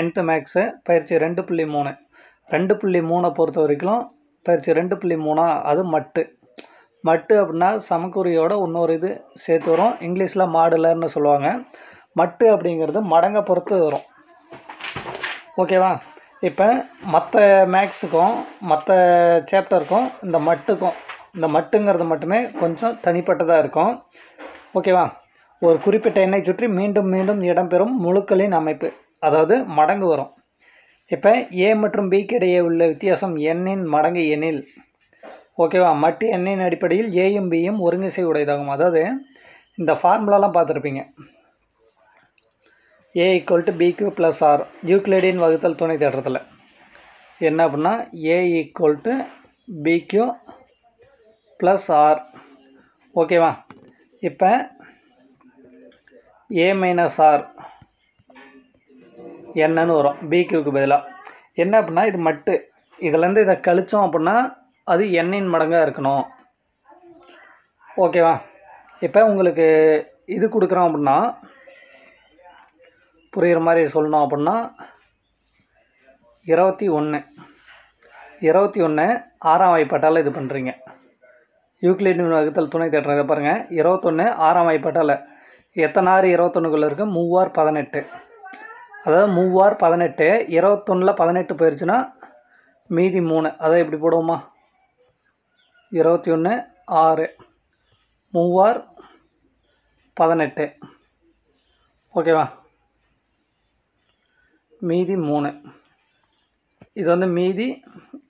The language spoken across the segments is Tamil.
டென்த்து மேக்ஸு பயிற்சி ரெண்டு புள்ளி மூணு. ரெண்டு புள்ளி மூணை பொறுத்த வரைக்கும் பயிற்சி ரெண்டு புள்ளி மூணா அது மட்டு. மட்டு அப்படின்னா சமக்குறியோட இன்னொரு இது சேர்த்து வரும். இங்கிலீஷில் மாடுலர்னு சொல்லுவாங்க. மட்டு அப்படிங்கிறது மடங்கை பொறுத்து வரும். ஓகேவா? இப்போ மற்ற மேக்ஸுக்கும் மற்ற சேப்டருக்கும் இந்த மட்டுக்கும் இந்த மட்டுங்கிறது மட்டுமே கொஞ்சம் தனிப்பட்டதாக இருக்கும். ஓகேவா? ஒரு குறிப்பிட்ட எண்ணெய் சுற்றி மீண்டும் மீண்டும் இடம்பெறும் முழுக்களின் அமைப்பு. அதாவது மடங்கு வரும். இப்போ ஏ மற்றும் பிக்கு இடையே உள்ள வித்தியாசம் எண்ணின் மடங்கு எண்ணில் ஓகேவா மட்டு எண்ணின் அடிப்படையில் ஏயும் பியும் ஒருங்கிசை உடையதாகும். அதாவது இந்த ஃபார்முலாலாம் பார்த்துருப்பீங்க. A equal to B Q plus R Euclidean வகுத்தல் துணை தேற்றத்தில். என்ன அப்படின்னா A equal to B Q plus R ஓகேவா இப்போ ஏ மைனஸ் ஆர் என்னன்னு வரும். பிக்யூக்கு பதிலாக என்ன அப்படின்னா இது மட்டு. இதுலேருந்து இதை கழிச்சோம் அப்படின்னா அது எண்ணின் மடங்காக இருக்கணும். ஓகேவா? இப்போ உங்களுக்கு இது கொடுக்குறோம் அப்படின்னா புரிகிற மாதிரி சொல்லணும் அப்படின்னா இருபத்தி ஒன்று இருபத்தி ஒன்று ஆறாம் வாய்ப்பாட்டால் இது பண்ணுறீங்க யூக்ளிடின் வகுத்தல் துணை தேட்டுறதை பாருங்கள் இருபத்தொன்று ஆறாம் வாய்ப்பாட்டால். எத்தனை ஆறு இருபத்தொன்றுக்குள்ளே இருக்குது மூவார் பதினெட்டு. அதாவது மூவார் பதினெட்டு இருபத்தொன்னில் பதினெட்டு போயிடுச்சுன்னா மீதி மூணு. அதை எப்படி போடுவோமா? இருபத்தி ஒன்று ஆறு. மூவார் பதினெட்டு. ஓகேவா? மீதி மூணு. இது வந்து மீதி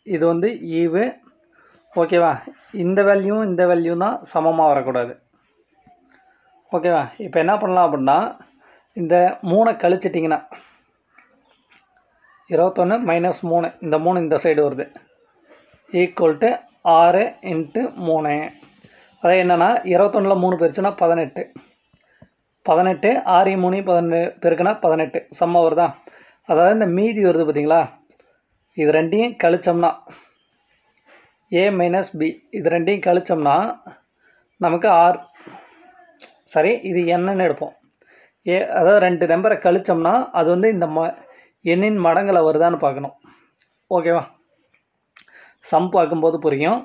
இது வந்து ஈவு. ஓகேவா? இந்த வேல்யூவும் இந்த வேல்யூ தான் சமமாக வரக்கூடாது. ஓகேவா? இப்போ என்ன பண்ணலாம் அப்படின்னா இந்த மூணை கழிச்சிட்டிங்கன்னா இருபத்தொன்று மைனஸ் மூணு இந்த மூணு இந்த சைடு வருது. ஈக்குவல் டு ஆறு இன்ட்டு மூணு. அதாவது என்னென்னா இருபத்தொன்னில் மூணு பெருச்சுன்னா பதினெட்டு. பதினெட்டு ஆறு மூணு பதினெட்டு பெருக்குனா பதினெட்டு. செம்ம வருதா? அதாவது இந்த மீதி வருது பார்த்தீங்களா இது ரெண்டையும் கழிச்சோம்னா ஏ மைனஸ் பி இது ரெண்டையும் கழிச்சோம்னா நமக்கு ஆர் சரி இது என்னன்னு எடுப்போம். ஏ அதாவது ரெண்டு நம்பரை கழிச்சோம்னா அது வந்து இந்த ம எண்ணின் மடங்களை வருதான்னு பார்க்கணும். ஓகேவா சம் பார்க்கும்போது புரியும்.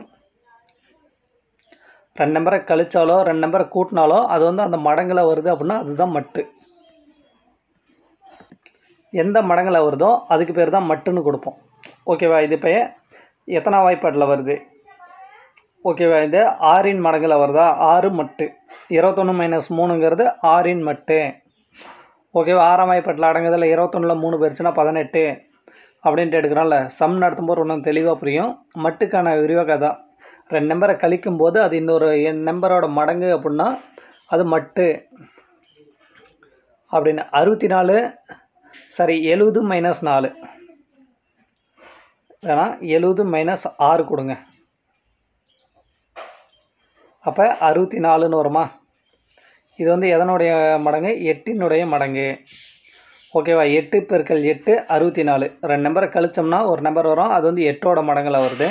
ரெண்டு நம்பரை கழிச்சாலோ ரெண்டு நம்பரை கூட்டினாலோ அது வந்து அந்த மடங்களை வருது அப்படின்னா அதுதான் மட்டு. எந்த மடங்களை வருதோ அதுக்கு பேர் தான் மட்டுன்னு கொடுப்போம். ஓகேவா இது இப்போ எத்தனை வாய்ப்பாட்டில் வருது? ஓகேவா இது ஆறின் மடங்கில் வருதா? ஆறு மட்டு. இருபத்தொன்று மைனஸ் மூணுங்கிறது ஆறின் மட்டு. ஓகேவா ஆறாம் வாய்ப்பாட்டில் அடங்குதில் இருபத்தொன்னில் மூணு போயிடுச்சுன்னா பதினெட்டு அப்படின்ட்டு எடுக்கிறோம்ல. சம் நடத்தும்போது ஒன்றும் தெளிவாக புரியும். மட்டுக்கான விரிவாக தான் ரெண்டு நம்பரை கழிக்கும் போது அது இன்னொரு என் நம்பரோட மடங்கு அப்படின்னா அது மட்டு. அப்படின்னு. அறுபத்தி நாலு சரி எழுபது மைனஸ் நாலு. வேணா எழுபது மைனஸ் ஆறு கொடுங்க. அப்போ அறுபத்தி நாலுன்னு வருமா? இது வந்து எதனுடைய மடங்கு? எட்டினுடைய மடங்கு. ஓகேவா? எட்டு பெருக்கள் எட்டு அறுபத்தி நாலு ரெண்டு நம்பரை கழிச்சோம்னா ஒரு நம்பர் வரும். அது வந்து எட்டோட மடங்கில் வருது.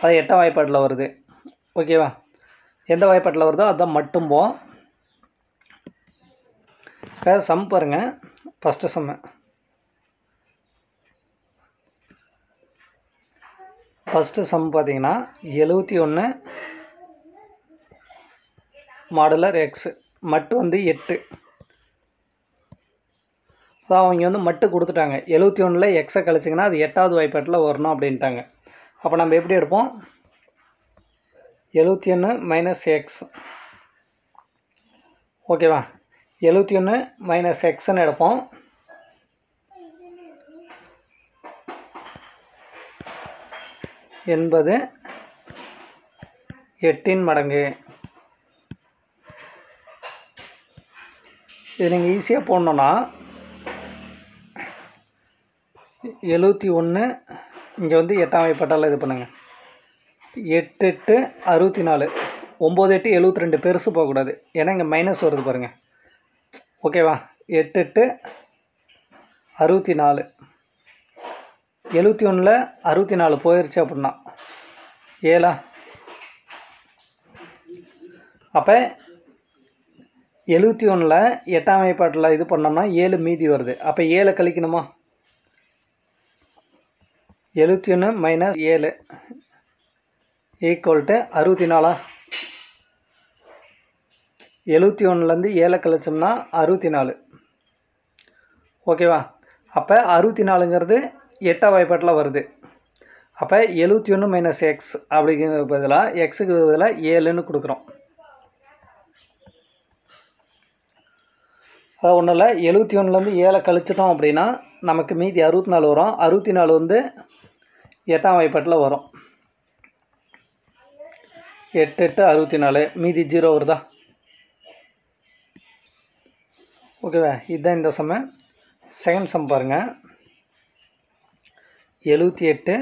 அது எட்ட வாய்ப்பாட்டில் வருது. ஓகேவா? எந்த வாய்ப்பாட்டில் வருதோ அதுதான் மட்டும் போம் சம் பாருங்க. ஃபஸ்ட்டு சம்மு ஃபஸ்ட்டு சம் பார்த்தீங்கன்னா எழுபத்தி ஒன்று மாடுலர் எக்ஸு மட்டு வந்து எட்டு. அதான் அவங்க வந்து மட்டு கொடுத்துட்டாங்க. எழுபத்தி ஒன்றில் எக்ஸை கழிச்சிங்கன்னா அது எட்டாவது வாய்ப்பாட்டில் வரணும் அப்படின்ட்டாங்க. அப்போ நம்ம எப்படி எடுப்போம்? எழுபத்தி ஒன்று மைனஸ் எக்ஸ் ஓகேவா எழுபத்தி ஒன்று மைனஸ் எக்ஸ்ன்னு எடுப்போம். என்பது எட்டின் மடங்கு. இது நீங்கள் ஈஸியாக போடணுன்னா எழுபத்தி ஒன்று இங்கே வந்து எட்டாம் வைப்பட்டால் இது பண்ணுங்கள் எட்டு எட்டு அறுபத்தி நாலு. ஒம்பது எட்டு எழுபத்தி ரெண்டு பெருசு போகக்கூடாது. ஏன்னா இங்கே மைனஸ் வருது பாருங்கள் ஓகேவா எட்டு எட்டு அறுபத்தி நாலு. எழுபத்தி ஒன்றில் அறுபத்தி நாலு போயிடுச்சு அப்படின்னா ஏழா? அப்போ எழுபத்தி ஒன்றில் எட்டாம் வகைப்பாட்டில் இது பண்ணோம்னா ஏழு மீதி வருது. அப்போ ஏழை கழிக்கணுமா? எழுபத்தி ஒன்று மைனஸ் ஏழு ஈக்குவல் டு அறுபத்தி நாலா எழுபத்தி ஒன்றுலேருந்து ஏழை கழிச்சோம்னா அறுபத்தி நாலு ஓகேவா அப்போ அறுபத்தி நாலுங்கிறது எட்டாம் வாய்ப்பாட்டில் வருது. அப்போ எழுபத்தி ஒன்று மைனஸ் எக்ஸ் அப்படிங்கிற பதிலாக எக்ஸுக்கு பதிலாக ஏழுன்னு கொடுக்குறோம். அது ஒன்றும் இல்லை. எழுபத்தி ஒன்றுலேருந்து ஏழை கழிச்சிட்டோம் அப்படின்னா நமக்கு மீதி அறுபத்தி நாலு வரும். அறுபத்தி நாலு வந்து எட்டாம் வாய்ப்பாட்டில் வரும். எட்டு எட்டு அறுபத்தி நாலு. மீதி ஜீரோ வருதா? ஓகேவா இதுதான் இந்த சம்ம செகண்ட் சம் பாருங்கள் எழுபத்தி எட்டு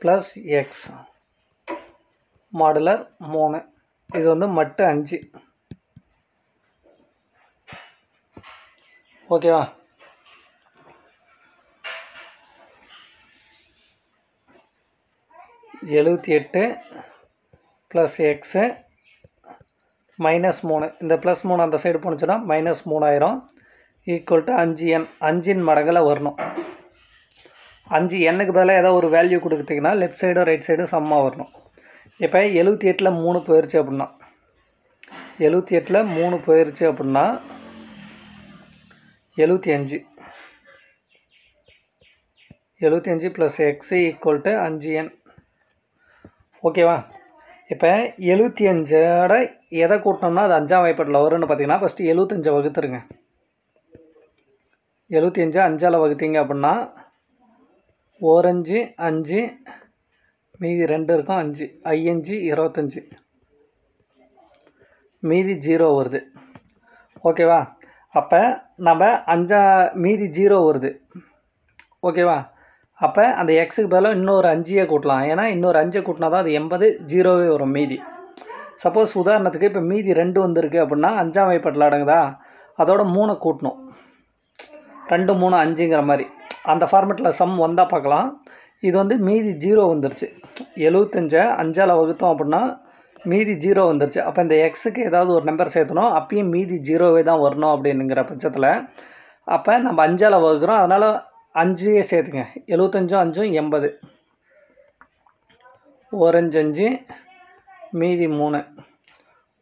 ப்ளஸ் எக்ஸ் மாடுலர் மூணு. இது வந்து மட்டு அஞ்சு. ஓகேவா? எழுபத்தி எட்டு ப்ளஸ் எக்ஸு மைனஸ் மூணு. இந்த ப்ளஸ் மூணு அந்த சைடு போணுச்சுன்னா மைனஸ் மூணாயிரம் ஈக்குவல் டு அஞ்சு எண் அஞ்சின் மடங்கில் வரணும். அஞ்சு எண்ணுக்கு பதிலாக ஏதோ ஒரு வேல்யூ கொடுத்துட்டிங்கன்னா லெஃப்ட் சைடும் ரைட் சைடும் சம்மாக வரணும். இப்போ எழுபத்தி எட்டில் மூணு போயிடுச்சு அப்படின்னா எழுபத்தி எட்டில் மூணு போயிடுச்சு அப்படின்னா எழுபத்தி அஞ்சு. எழுபத்தி அஞ்சு ப்ளஸ் எக்ஸு ஈக்குவல் டு அஞ்சு என் ஓகேவா இப்போ எழுபத்தி அஞ்சோட எதை கூட்டினோம்னா அது அஞ்சாம் வாய்ப்பாட்டில் வரும்னு பார்த்தீங்கன்னா ஃபஸ்ட்டு எழுபத்தஞ்சை வகுத்துருங்க. எழுபத்தி அஞ்சு அஞ்சால் வகுத்தீங்க அப்படின்னா ஓரஞ்சு அஞ்சு மீதி ரெண்டு இருக்கும் அஞ்சு. ஐயஞ்சு இருபத்தஞ்சி. மீதி ஜீரோ வருது. ஓகேவா அப்போ நம்ம அஞ்சா மீதி ஜீரோ வருது. ஓகேவா? அப்போ அந்த எக்ஸுக்கு பதிலாக இன்னொரு அஞ்சையே கூட்டலாம். ஏன்னா இன்னொரு அஞ்சை கூட்டினா தான் அது எண்பது ஜீரோவே வரும் மீதி. சப்போஸ் உதாரணத்துக்கு இப்போ மீதி ரெண்டு வந்திருக்கு அப்படின்னா அஞ்சாம் வைப்பட்டில் அடங்குதா? அதோட மூணை கூட்டணும். ரெண்டு மூணு அஞ்சுங்கிற மாதிரி. அந்த ஃபார்மேட்டில் சம் வந்தால் பார்க்கலாம். இது வந்து மீதி ஜீரோ வந்துருச்சு. எழுபத்தஞ்சை அஞ்சால் வகுத்தோம் அப்படின்னா மீதி ஜீரோ வந்துருச்சு. அப்போ இந்த எக்ஸுக்கு ஏதாவது ஒரு நம்பர் சேர்த்தணும். அப்பயும் மீதி ஜீரோவே தான் வரணும் அப்படின்னுங்கிற பட்சத்தில் அப்போ நம்ம அஞ்சால் வகுக்கிறோம். அதனால் அஞ்சையே சேர்த்துங்க. எழுபத்தஞ்சும் அஞ்சும் எண்பது. ஓரஞ்சு அஞ்சு மீதி மூணு.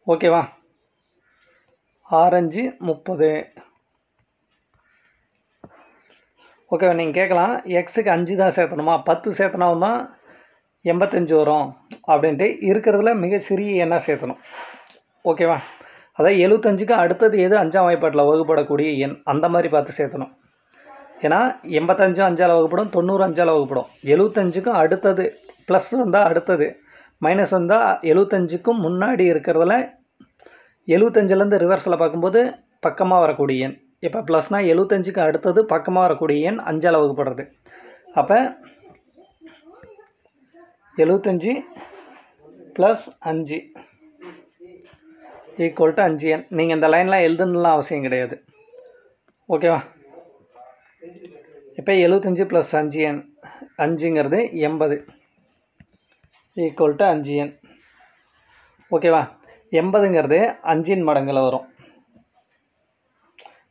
ஓகேவா? ஆரஞ்சு முப்பது. ஓகேவா? நீங்கள் கேட்கலாம். எக்ஸுக்கு அஞ்சு தான் சேர்த்தணுமா? பத்து சேர்த்தனாவும் தான் எண்பத்தஞ்சு வரும் அப்படின்ட்டு இருக்கிறதுல மிக சிறிய எண்ணாக சேர்த்தணும். ஓகேவா? அதாவது எழுபத்தஞ்சுக்கு அடுத்தது எது அஞ்சாம் வாய்ப்பாட்டில் வகுப்படக்கூடிய எண் அந்த மாதிரி பார்த்து சேர்த்தணும். ஏன்னா எண்பத்தஞ்சும் அஞ்சால் வகுப்படும் தொண்ணூறு அஞ்சால் வகுப்படும். எழுபத்தஞ்சுக்கும் அடுத்தது ப்ளஸ் வந்தால் அடுத்தது மைனஸ் வந்தால் எழுபத்தஞ்சுக்கும் முன்னாடி இருக்கிறதுல எழுபத்தஞ்சிலேருந்து ரிவர்ஸில் பார்க்கும்போது பக்கமாக வரக்கூடிய எண். இப்போ ப்ளஸ்னால் எழுபத்தஞ்சுக்கு அடுத்தது பக்கமாக வரக்கூடிய எண் அஞ்சால் வகுப்படுறது. அப்போ எழுபத்தஞ்சி ப்ளஸ் அஞ்சு ஈக்குவல் டு அஞ்சு எண். நீங்கள் இந்த லைன்லாம் எழுதணுலாம் அவசியம் கிடையாது. ஓகேவா இப்போ எழுபத்தஞ்சி ப்ளஸ் அஞ்சு எண். அஞ்சுங்கிறது எண்பது ஈக்குவல் டு அஞ்சு எண். ஓகேவா எண்பதுங்கிறது அஞ்சின் மடங்கில் வரும்.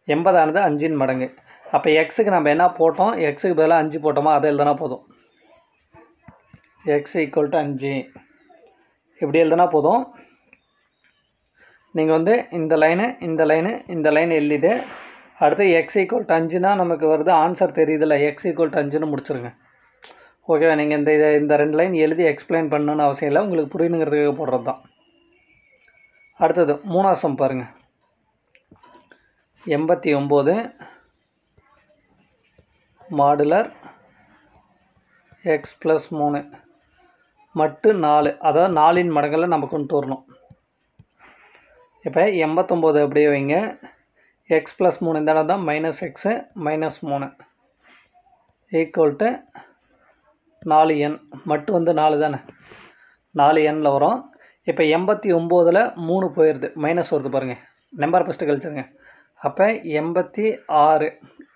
எண்பதானது அஞ்சின் மடங்கு. அப்போ எக்ஸுக்கு நம்ம என்ன போட்டோம்? எக்ஸுக்கு பதிலாக அஞ்சு போட்டோமா? அதை எழுதுனா போதும். எக்ஸ் ஈக்குவல் டு அஞ்சு இப்படி எழுதுனா போதும். நீங்கள் வந்து இந்த லைனு இந்த லைனு இந்த லைன் எழுதிட்டு அடுத்து எக்ஸ் ஈக்குவல் டு அஞ்சுனா நமக்கு வருது. ஆன்சர் தெரியுதுல்ல எக்ஸ் ஈக்குவல் டு அஞ்சுன்னு முடிச்சிருங்க. ஓகேவா நீங்கள் இந்த இதை இந்த ரெண்டு லைன் எழுதி எக்ஸ்பிளைன் பண்ணணும்னு அவசியம் இல்லை. உங்களுக்கு புரியணுங்கிறதுக்காக போடுறது தான் அடுத்தது மூணாசம் பாருங்கள் எண்பத்தி ஒம்பது மாடுலர் எக்ஸ் ப்ளஸ் மூணு. மட்டு நாலு. அதாவது நாலின் மடங்கில் நம்ம கொண்டு வரணும். இப்போ எண்பத்தொம்போது அப்படியே வைங்க. எக்ஸ் ப்ளஸ் மூணு இந்த இடம் தான் மைனஸ் எக்ஸு மைனஸ் மூணு. ஈக்குவல் டு நாலு எண் மட்டு வந்து நாலு தானே? நாலு எண்ணில் வரும். இப்போ எண்பத்தி ஒம்போதில் மூணு போயிடுது மைனஸ் வருது பாருங்கள் நம்பர் ஃபஸ்ட்டு கழிச்சிருங்க. அப்போ எண்பத்தி ஆறு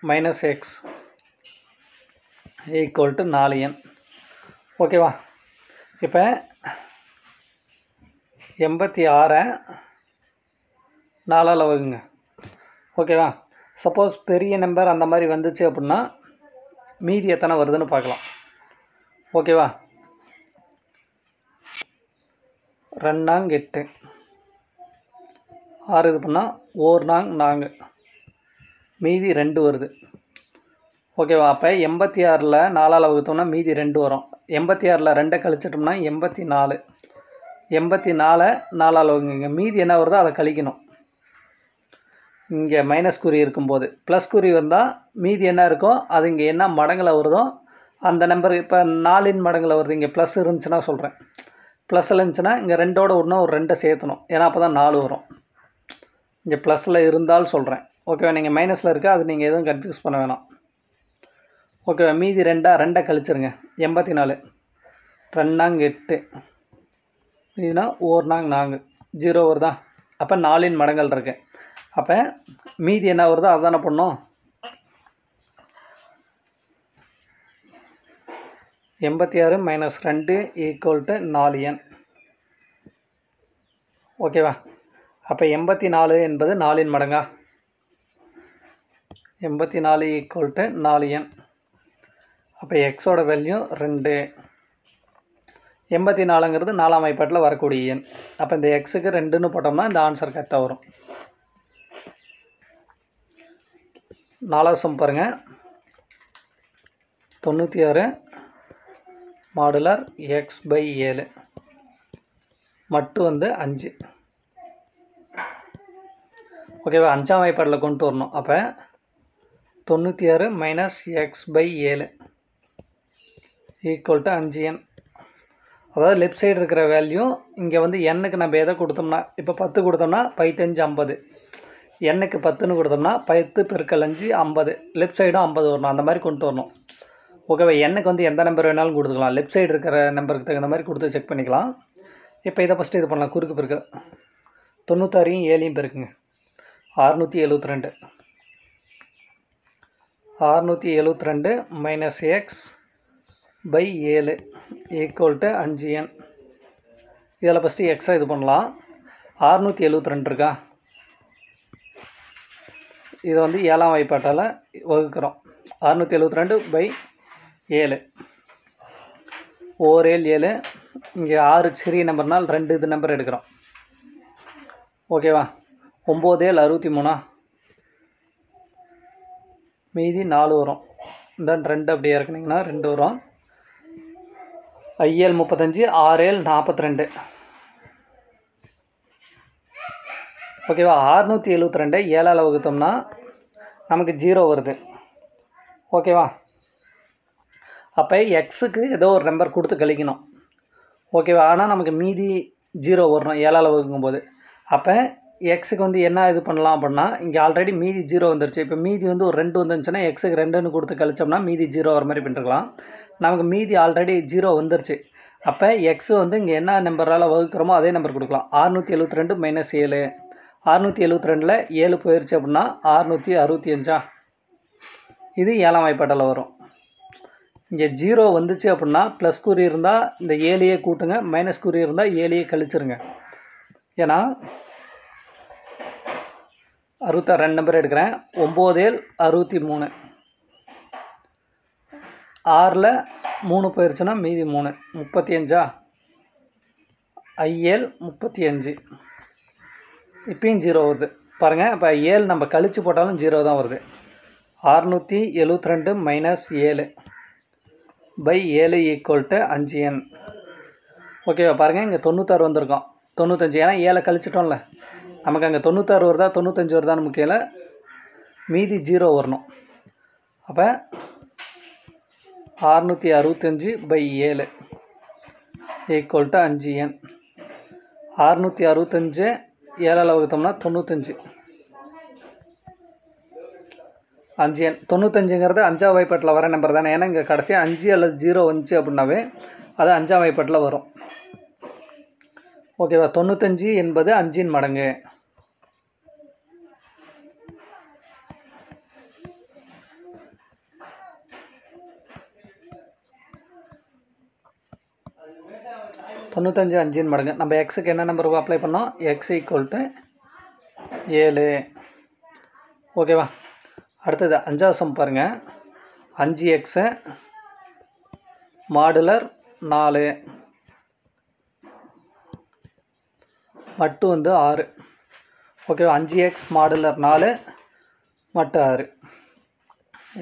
மைனஸ் எக்ஸ் ஈக்குவல் டு நாலு எண் ஓகேவா இப்போ எண்பத்தி ஆறை நாலால் வகுங்க. ஓகேவா? சப்போஸ் பெரிய நம்பர் அந்த மாதிரி வந்துச்சு அப்படின்னா மீதி எத்தனை வருதுன்னு பார்க்கலாம். ஓகேவா? ரெண்டாங் எட்டு ஆறு இது பண்ணால் ஓர் நாங் நாங்கள் மீதி ரெண்டு வருது. ஓகேவா? அப்போ எண்பத்தி ஆறில் நாலால் வகுத்தோம்னா மீதி ரெண்டு வரும். எண்பத்தி ஆறில் ரெண்டை கழிச்சிட்டோம்னா எண்பத்தி நாலு எண்பத்தி நாலை நாலால் வகுங்க. மீதி என்ன வருதோ அதை கழிக்கணும். இங்கே மைனஸ் குறி இருக்கும்போது. ப்ளஸ் குறி வந்தால் மீதி என்ன இருக்கோ அது இங்கே என்ன மடங்கில் வருதோ அந்த நம்பர் இப்போ நாலின் மடங்கில் வருது. இங்கே ப்ளஸ் இருந்துச்சுன்னா சொல்கிறேன் ப்ளஸ் இருந்துச்சுன்னா இங்கே ரெண்டோட ஒன்று ஒரு ரெண்டை சேர்த்தணும். ஏன்னா அப்போ தான் நாலு வரும். இங்கே ப்ளஸில் இருந்தால் சொல்கிறேன் ஓகேவா? நீங்கள் மைனஸில் இருக்க? அது நீங்கள் எதுவும் கன்ஃபியூஸ் பண்ண வேணாம். ஓகேவா மீதி ரெண்டா ரெண்டை கழிச்சிருங்க. எண்பத்தி நாலு ரெண்டாங்க எட்டு. இதுனா ஓர் நாங்க நான்கு. ஜீரோ வருதா? அப்போ நாலின் மடங்கள் இருக்கு. அப்போ மீதி என்ன வருதோ அதான பண்ணோம். எண்பத்தி ஆறு மைனஸ் ரெண்டு ஈக்குவல் டு நாலு என் ஓகேவா அப்போ எண்பத்தி நாலு என்பது நாலின் மடங்கா? எண்பத்தி நாலு ஈக்குவல் டு நாலு என் அப்போ எக்ஸோட வேல்யூ ரெண்டு. எண்பத்தி நாலுங்கிறது நாலாம் ஐப்பாட்டில் வரக்கூடிய எண். அப்போ இந்த எக்ஸுக்கு ரெண்டுன்னு போட்டோம்னா இந்த ஆன்சர் கரெக்டாக வரும். நாலாவது சம் பாருங்கள் தொண்ணூற்றி ஆறு மாடுலர் எக்ஸ் பை ஏழு. மட்டு வந்து அஞ்சு. ஓகேவா அஞ்சாம் வாய்ப்பாட்டில் கொண்டு வரணும். அப்போ தொண்ணூற்றி ஆறு மைனஸ் எக்ஸ் பை ஏழு. ஈக்குவல் டு அஞ்சு என் அதாவது லெஃப்ட் சைடு இருக்கிற வேல்யூ இங்கே வந்து எண்ணுக்கு நம்ம எதை கொடுத்தோம்னா இப்போ பத்து கொடுத்தோம்னா பைத்தஞ்சு ஐம்பது. எண்ணுக்கு பத்துன்னு கொடுத்தோம்னா பத்து பெருக்கல் அஞ்சு ஐம்பது. லெஃப்ட் சைடும் ஐம்பது வரணும். அந்த மாதிரி கொண்டு வரணும். ஓகேவா எண்ணுக்கு வந்து எந்த நம்பர் வேணாலும் கொடுத்துக்கலாம். லெஃப்ட் சைடு இருக்கிற நம்பருக்கு தகுந்த மாதிரி கொடுத்து செக் பண்ணிக்கலாம். இப்போ இதை ஃபஸ்ட்டு இது பண்ணலாம். குறுக்கு பெருக்கு தொண்ணூத்தாறையும் ஏழையும் பெருக்குங்க. அறுநூற்றி எழுபத்தி ரெண்டு அறுநூற்றி எழுபத்தி ரெண்டு மைனஸ் எக்ஸ் பை ஏழு ஈக்குவல் டு அஞ்சு என். இதில் ஃபஸ்ட்டு எக்ஸாக இது பண்ணலாம். அறுநூற்றி எழுபத்தி ரெண்டு இருக்கா? இதை வந்து ஏழாம் வாய்ப்பாட்டால் வகுக்கிறோம். அறுநூற்றி எழுபத்தி ரெண்டு பை ஏழு. ஓர் ஏழு ஏழு. இங்கே ஆறு சிறிய நம்பர்னால் ரெண்டு இது நம்பர் எடுக்கிறோம். ஓகேவா ஒம்பது ஏழு அறுபத்தி மூணா? மீதி நாலு வரும். இந்த ரெண்டு அப்படியே இறக்குனீங்கன்னா ரெண்டு வரும். ஐஎல் முப்பத்தஞ்சு ஆறு நாற்பத்தி ரெண்டு ஓகேவா? அறுநூற்றி எழுபத்தி ரெண்டு ஏழால் வகுத்தோம்னா நமக்கு ஜீரோ வருது. ஓகேவா? அப்போ எக்ஸுக்கு ஏதோ ஒரு நம்பர் கொடுத்து கழிக்கணும். ஓகேவா? ஆனால் நமக்கு மீதி ஜீரோ வரணும் ஏழால் வகுக்கும்போது. அப்போ எக்ஸுக்கு வந்து என்ன இது பண்ணலாம் அப்படின்னா இங்கே ஆல்ரெடி மீதி ஜீரோ வந்துருச்சு. இப்போ மீதி வந்து ஒரு ரெண்டு வந்துருந்துச்சுன்னா எக்ஸுக்கு ரெண்டுன்னு கொடுத்து கழிச்சோம்னா மீதி ஜீரோ வர மாதிரி பண்ணிருக்கலாம். நமக்கு மீதி ஆல்ரெடி ஜீரோ வந்துருச்சு. அப்போ எக்ஸ் வந்து இங்கே என்ன நம்பரால் வகுக்கிறோமோ அதே நம்பர் கொடுக்கலாம். அறுநூற்றி எழுபத்தி ரெண்டு மைனஸ் ஏழு. அறுநூற்றி எழுபத்தி ரெண்டில் ஏழு போயிடுச்சு அப்படின்னா அறுநூற்றி அறுபத்தி அஞ்சா? இது ஏழாம் வாய்ப்பாட்டில் வரும். இங்கே ஜீரோ வந்துச்சு அப்படின்னா ப்ளஸ் குறி இருந்தால் இந்த ஏழையே கூட்டுங்க. மைனஸ் குறி இருந்தால் ஏழையே கழிச்சிருங்க. ஏன்னா அறுபத்தாறு ரெண்டு நம்பர் எடுக்கிறேன். ஒம்பது ஏழு அறுபத்தி மூணு. ஆறில் மூணு போயிடுச்சுன்னா மீதி மூணு. முப்பத்தி அஞ்சா? ஐஏழு முப்பத்தி அஞ்சு. இப்பயும் ஜீரோ வருது. பாருங்கள் இப்போ ஏழு நம்ம கழிச்சு போட்டாலும் ஜீரோ தான் வருது. அறுநூற்றி எழுபத்தி ரெண்டு மைனஸ் ஏழு பை ஏழு ஈக்குவல் டு அஞ்சு என் ஓகேவா பாருங்கள் இங்கே தொண்ணூத்தாறு வந்திருக்கோம். தொண்ணூத்தஞ்சு ஏன்னா ஏழை கழிச்சிட்டோம்ல. நமக்கு அங்கே தொண்ணூத்தாறு வருதா தொண்ணூத்தஞ்சு வருதான்னு முக்கியம் மீதி ஜீரோ வரணும். அப்போ அறுநூற்றி அறுபத்தஞ்சு பை ஏழு ஈக்குவல் டு அஞ்சு என் அறுநூற்றி அறுபத்தஞ்சு ஏழால் வகுத்தோம்னா தொண்ணூத்தஞ்சு. அஞ்சு எண் தொண்ணூத்தஞ்சுங்கிறது அஞ்சாம் வாய்ப்பாட்டில் வர நம்பர் தானே. ஏன்னா இங்கே கடைசியாக அஞ்சு அல்லது ஜீரோ வந்துச்சு அப்படின்னாவே அது அஞ்சாம் வாய்ப்பாட்டில் வரும். ஓகேவா தொண்ணூத்தஞ்சு என்பது அஞ்சின் மடங்கு. தொண்ணூத்தஞ்சு அஞ்சுன்னு மடங்கு. நம்ம எக்ஸுக்கு என்ன நம்பர் அப்ளை பண்ணோம்? எக்ஸ் ஈக்குவல் டு ஏழு. ஓகேவா அடுத்தது அஞ்சாவது சம் பாருங்கள் அஞ்சு எக்ஸு மாடுலர் நாலு. மட்டு வந்து ஆறு. ஓகேவா அஞ்சு எக்ஸ் மாடுலர் நாலு மட்டு ஆறு.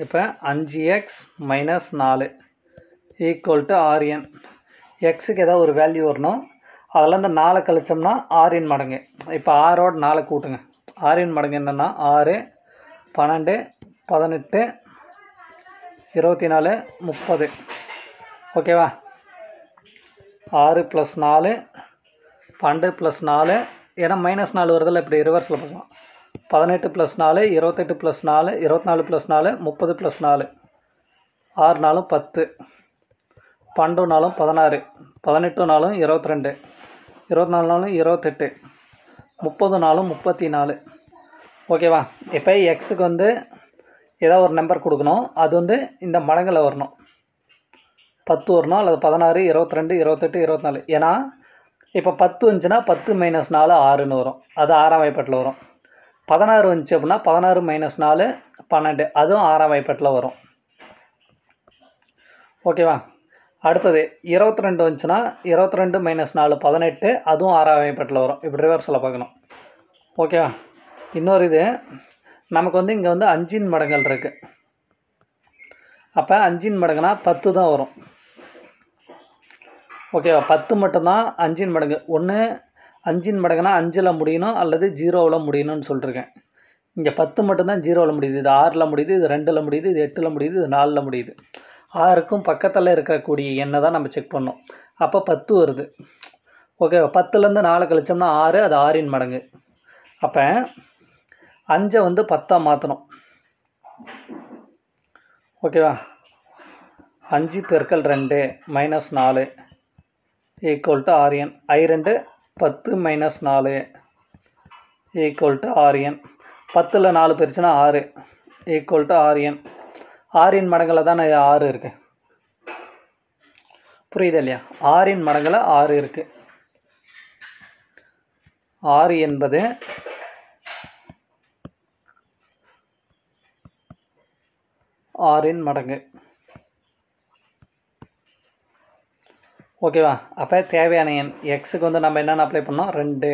இப்போ அஞ்சு எக்ஸ் மைனஸ் நாலு ஈக்குவல் டு ஆர்என் எக்ஸுக்கு ஏதாவது ஒரு வேல்யூ வரணும். அதில் இந்த நாலை கழிச்சோம்னா ஆறின் மடங்கு. இப்போ ஆறோட நாலை கூட்டுங்க. ஆறின் மடங்கு என்னென்னா ஆறு பன்னெண்டு பதினெட்டு இருபத்தி நாலு முப்பது ஓகேவா ஆறு ப்ளஸ் நாலு பன்னெண்டு ப்ளஸ் நாலு. ஏன்னா மைனஸ் நாலு வருதில் இப்படி ரிவர்ஸில் பார்க்கலாம். பதினெட்டு ப்ளஸ் நாலு இருபத்தெட்டு ப்ளஸ் நாலு இருபத்தி நாலு ப்ளஸ் நாலு முப்பது ப்ளஸ் நாலு. ஆறு நாளும் பத்து. பன்னெண்டு நாளும் பதினாறு பதினெட்டு நாளும் இருபத்தி ரெண்டு இருபத்தி நாலு நாளும் இருபத்தெட்டு முப்பது நாளும் முப்பத்தி நாலு ஓகேவா? இப்போ எக்ஸுக்கு வந்து ஏதாவது ஒரு நம்பர் கொடுக்கணும். அது வந்து இந்த மடங்கில் வரணும். பத்து வரணும் அல்லது பதினாறு இருபத்தி ரெண்டு இருபத்தெட்டு இருபத்தி நாலு ஏன்னா இப்போ பத்து வந்துச்சுன்னா பத்து மைனஸ் நாலு ஆறுன்னு வரும். அது ஆறாம் வாய்ப்பாட்டில் வரும். பதினாறு வந்துச்சு அப்படின்னா பதினாறு மைனஸ் நாலு பன்னெண்டு. அதுவும் ஆறாம் வாய்ப்பாட்டில் வரும். ஓகேவா? அடுத்தது இருபத்தி ரெண்டு வந்துச்சுன்னா இருபத்தி ரெண்டு மைனஸ் நாலு பதினெட்டு அதுவும் ஆறாம் வாய்ப்பாட்டில் வரும். இப்படி ரிவர்ஸில் பார்க்கணும். ஓகேவா இன்னொரு இது நமக்கு வந்து இங்கே வந்து அஞ்சின் மடங்கள் இருக்குது அப்போ அஞ்சின் மடங்குனா பத்து தான் வரும். ஓகேவா பத்து மட்டும்தான் அஞ்சின் மடங்கு. ஒன்று அஞ்சின் மடங்குனா அஞ்சில் முடியணும் அல்லது ஜீரோவில் முடியணும்னு சொல்லிருக்கேன். இங்கே பத்து மட்டும்தான் ஜீரோவில் முடியுது. இது ஆறில் முடியுது இது ரெண்டில் முடியுது இது எட்டில் முடியுது இது நாலில் முடியுது. ஆறுக்கும் பக்கத்தில் இருக்கக்கூடிய எண்ணை தான் நம்ம செக் பண்ணோம் அப்போ பத்து வருது. ஓகே பத்துலேருந்து நாலு கழிச்சோம்னா ஆறு அது ஆறின் மடங்கு. அப்போ அஞ்சை வந்து பத்தாக மாற்றணும் ஓகேவா அஞ்சு பெருக்கல் ரெண்டு மைனஸ் நாலு ஈக்குவல் டு ஆரியன் ஐ ரெண்டு பத்து மைனஸ் நாலு ஈக்குவல் டு ஆரியன் பத்தில் நாலு பெருச்சுன்னா ஆறு ஈக்குவல் டு ஆரியன் ஆறின் மடங்கில் தானே ஆறு இருக்குது புரியுது இல்லையா? ஆறின் மடங்கில் ஆறு இருக்குது ஆறு என்பது ஆறின் மடங்கு. ஓகேவா? அப்போ தேவையான எண். எக்ஸுக்கு வந்து நம்ம என்னென்ன அப்ளை பண்ணோம்? ரெண்டு.